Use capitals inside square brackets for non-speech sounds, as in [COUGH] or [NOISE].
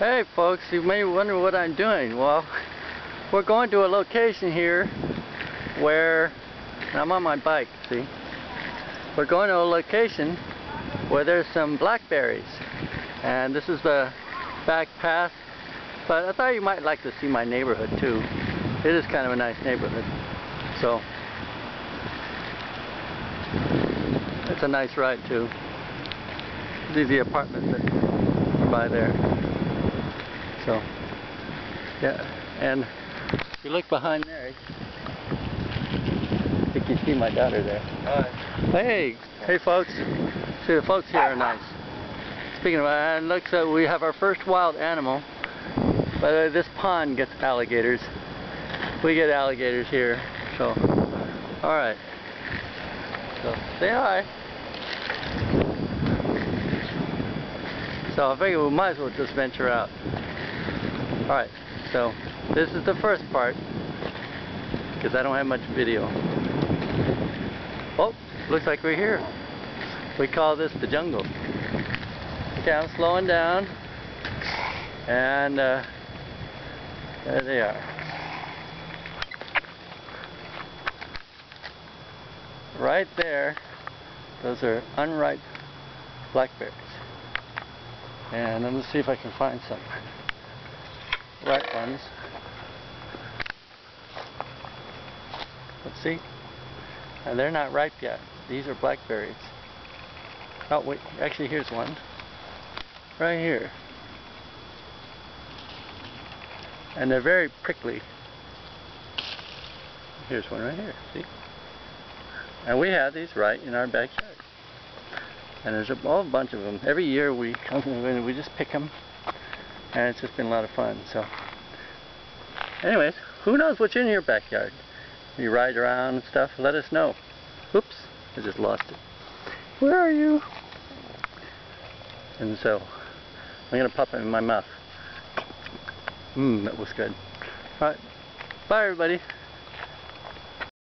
Hey folks, you may wonder what I'm doing. Well, we're going to a location here where, I'm on my bike, see? We're going to a location where there's some blackberries. And this is the back path. But I thought you might like to see my neighborhood too. It is kind of a nice neighborhood. So, it's a nice ride too. These are the apartments that are by there. So, yeah, and if you look behind there, I think you see my daughter there. Hi. Hey, hey folks. See the folks here are nice. Speaking of, and looks like we have our first wild animal. By the uh, way, this pond gets alligators. We get alligators here, so, alright. So, say hi. So I figure we might as well just venture out. Alright, so this is the first part because I don't have much video. Oh, looks like we're here. We call this the jungle. Okay, I'm slowing down and uh, there they are. Right there, those are unripe blackberries. And let me see if I can find some right ones. Let's see. And they're not ripe yet. These are blackberries. Oh wait, actually here's one. Right here. And they're very prickly. Here's one right here, see? And we have these right in our backyard. And there's a whole bunch of them. Every year we [LAUGHS] come and we just pick them and it's just been a lot of fun. So, anyways, who knows what's in your backyard? You ride around and stuff. Let us know. Oops, I just lost it. Where are you? And so, I'm gonna pop it in my mouth. Mmm, that was good. All right, bye everybody.